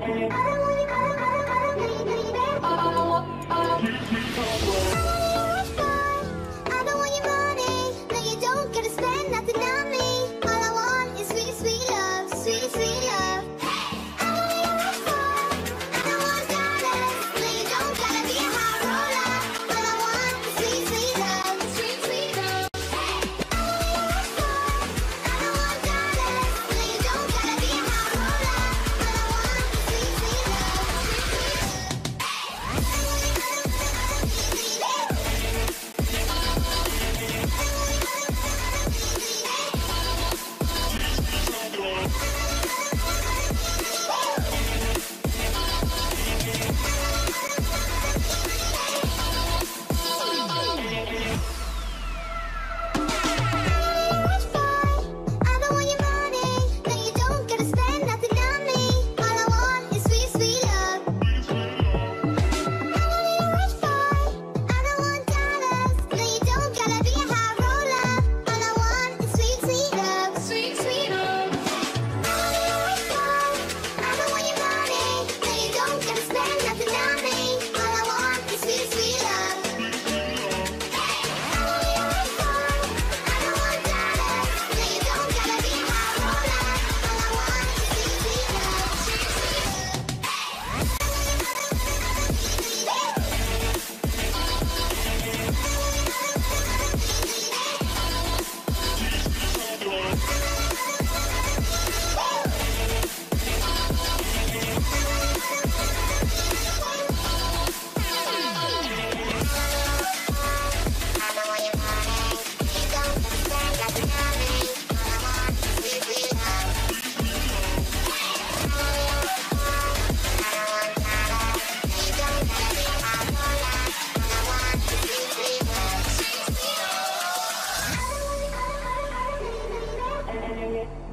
I don't want your money, no you don't get to spend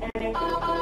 and